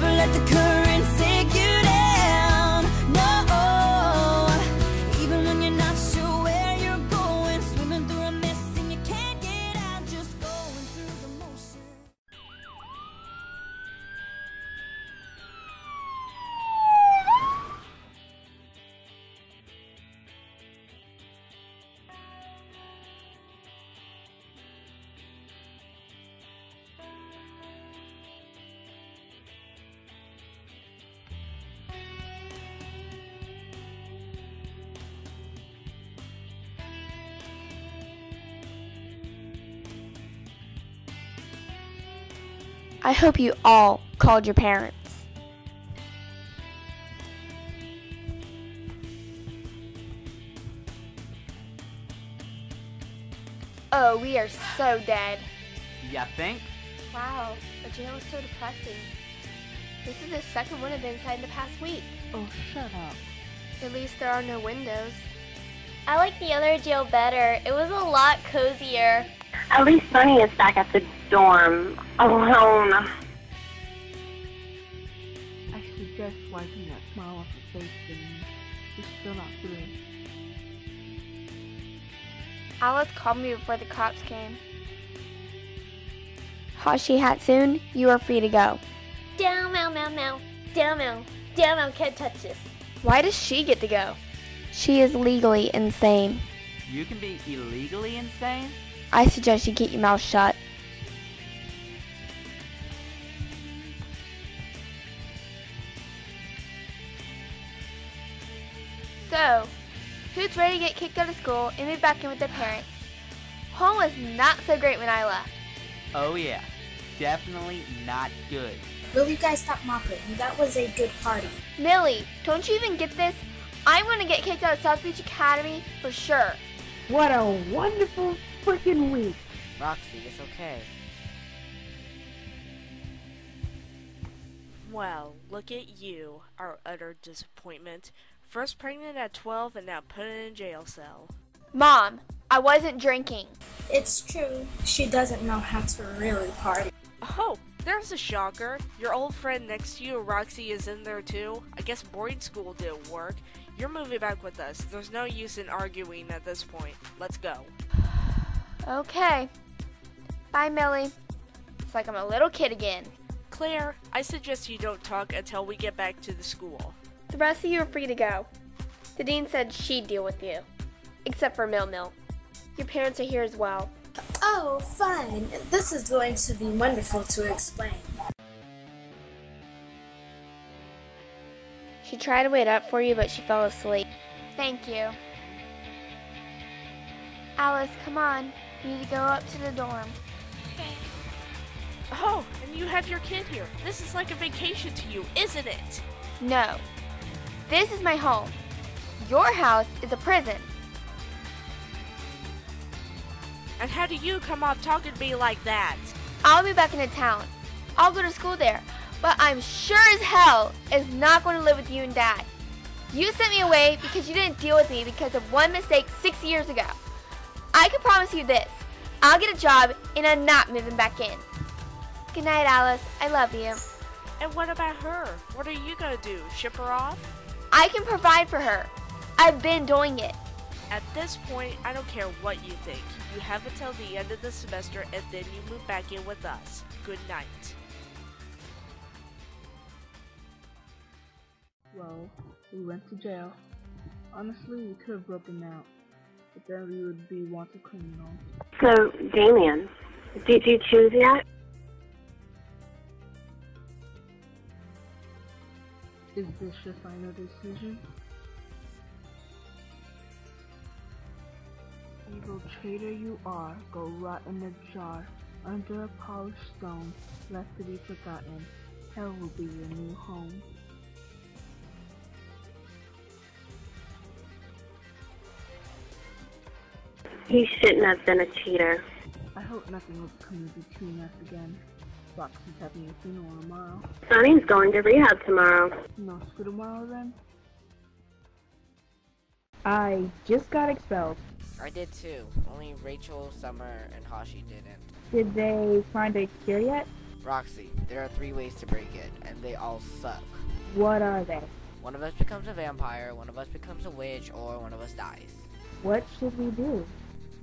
Never let the current sink. I hope you all called your parents. Oh, we are so dead. Ya think? Wow, the jail is so depressing. This is the second one I've been inside in the past week. Oh, shut up. At least there are no windows. I like the other jail better. It was a lot cozier. At least Sunny is back at the dorm, alone. I suggest wiping that smile off your face, Damien. It's still not good. Alice called me before the cops came. Hashi Hatsune, you are free to go. Down, meow, meow, meow. Down, meow. Down, meow. Can't touch this. Why does she get to go? She is legally insane. You can be illegally insane? I suggest you keep your mouth shut. So, who's ready to get kicked out of school and move back in with their parents? Home was not so great when I left. Oh yeah. Definitely not good. Will you guys stop mopping? That was a good party. Milly, don't you even get this? I'm gonna get kicked out of South Beach Academy for sure. What a wonderful freaking weak. Roxy, it's okay. Well, look at you, our utter disappointment. First pregnant at 12 and now put in a jail cell. Mom, I wasn't drinking. It's true. She doesn't know how to really party. Oh, there's a shocker. Your old friend next to you, Roxy, is in there too. I guess boarding school didn't work. You're moving back with us. There's no use in arguing at this point. Let's go. Okay. Bye, Milly. It's like I'm a little kid again. Claire, I suggest you don't talk until we get back to the school. The rest of you are free to go. The dean said she'd deal with you. Except for Mil Mil. Your parents are here as well. Oh, fine. This is going to be wonderful to explain. She tried to wait up for you, but she fell asleep. Thank you. Alice, come on. You need to go up to the dorm. Okay. Oh, and you have your kid here. This is like a vacation to you, isn't it? No. This is my home. Your house is a prison. And how do you come off talking to me like that? I'll be back in the town. I'll go to school there. But I'm sure as hell is not going to live with you and Dad. You sent me away because you didn't deal with me because of one mistake six years ago. I can promise you this. I'll get a job and I'm not moving back in. Good night, Alice. I love you. And what about her? What are you gonna do? Ship her off? I can provide for her. I've been doing it. At this point, I don't care what you think. You have until the end of the semester and then you move back in with us. Good night. Well, we went to jail. Honestly, we could have broken out, but then we would be. So, Damien, did you choose yet? Is this your final decision? Evil traitor you are, go rot in a jar, under a polished stone, left to be forgotten. Hell will be your new home. He shouldn't have been a cheater. I hope nothing will come between us again. Roxy's having a funeral tomorrow. Sunny's going to rehab tomorrow. No school tomorrow then? I just got expelled. I did too. Only Rachel, Summer, and Hashi didn't. Did they find a cure yet? Roxy, there are three ways to break it, and they all suck. What are they? One of us becomes a vampire, one of us becomes a witch, or one of us dies. What should we do?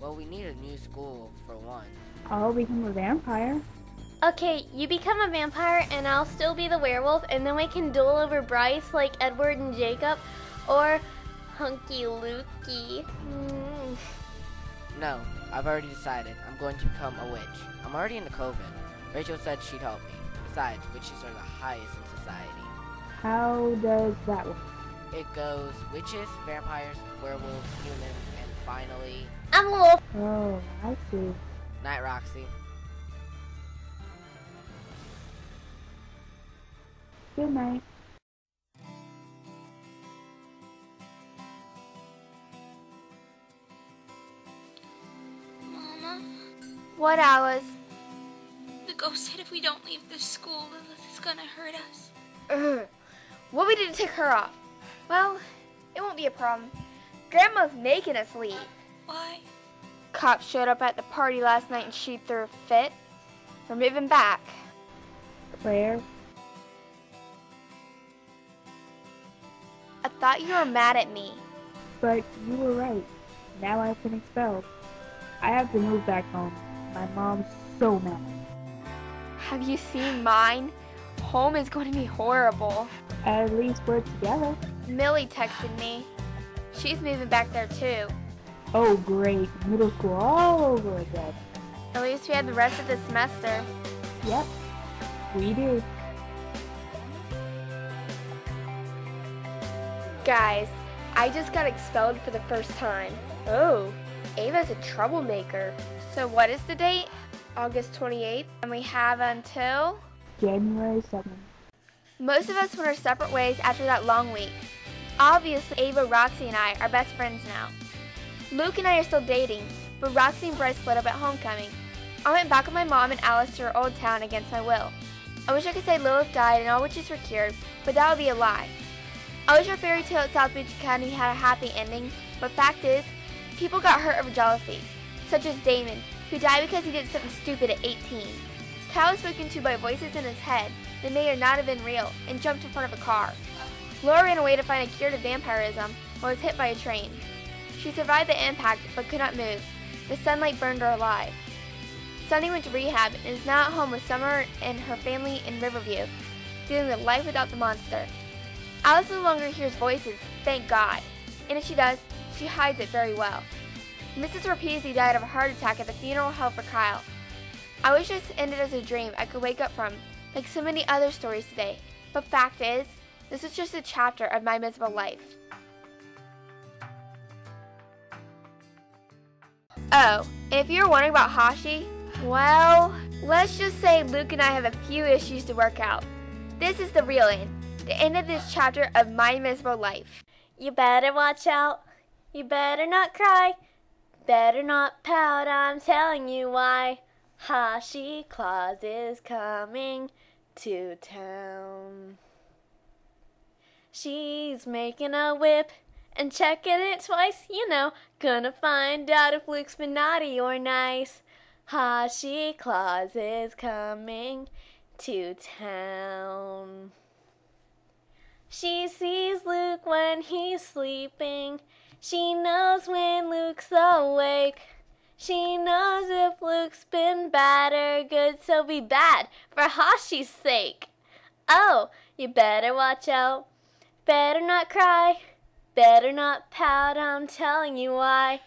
Well, we need a new school, for one. I'll become a vampire. Okay, you become a vampire and I'll still be the werewolf, and then we can duel over Bryce like Edward and Jacob, or Hunky Lukey. Mm. No, I've already decided. I'm going to become a witch. I'm already in the coven. Rachel said she'd help me. Besides, witches are the highest in society. How does that work? It goes witches, vampires, werewolves, humans, and finally... I'm a wolf. Oh, I see. Night, Roxy. Good night. Mama, What, Alice? the ghost said if we don't leave this school, Lilith is gonna hurt us. Ugh. What we did to take her off? Well, it won't be a problem. Grandma's making us leave. Why? Cops showed up at the party last night and she threw a fit. We're moving back. Claire, I thought you were mad at me. but you were right. Now I've been expelled. I have to move back home. My mom's so mad. Have you seen mine? Home is going to be horrible. At least we're together. Milly texted me. She's moving back there too. Oh, great. Middle school all over again. At least we had the rest of the semester. Yep, we do. Guys, I just got expelled for the first time. Oh, Ava's a troublemaker. So what is the date? August 28th. And we have until... January 7th. Most of us went our separate ways after that long week. Obviously, Ava, Roxy, and I are best friends now. Luke and I are still dating, but Roxy and Bryce split up at homecoming. I went back with my mom and Alice to our old town against my will. I wish I could say Lilith died and all witches were cured, but that would be a lie. I wish our fairy tale at South Beach Academy had a happy ending, but fact is, people got hurt over jealousy, such as Damon, who died because he did something stupid at 18. Kyle was spoken to by voices in his head that may or not have been real and jumped in front of a car. Laura ran away to find a cure to vampirism and was hit by a train. She survived the impact but could not move. The sunlight burned her alive. Sunny went to rehab and is now at home with Summer and her family in Riverview, dealing with life without the monster. Alice no longer hears voices, thank God. And if she does, she hides it very well. Mrs. Rapizzi died of a heart attack at the funeral held for Kyle. I wish this ended as a dream I could wake up from, like so many other stories today. But fact is, this is just a chapter of my miserable life. Oh, if you're wondering about Hashi, well, let's just say Luke and I have a few issues to work out. This is the real end, the end of this chapter of my miserable life. You better watch out. You better not cry. Better not pout, I'm telling you why. Hashi Claus is coming to town. She's making a whip and checking it twice, you know. Gonna find out if Luke's been naughty or nice. Hashi Claus is coming to town. She sees Luke when he's sleeping. She knows when Luke's awake. She knows if Luke's been bad or good, so be bad for Hashi's sake. Oh, you better watch out. Better not cry. Better not pout, I'm telling you why.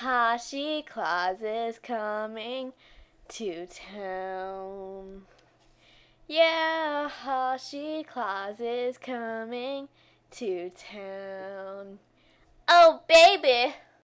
Hashi Claus is coming to town. Yeah, Hashi Claus is coming to town. Oh, baby,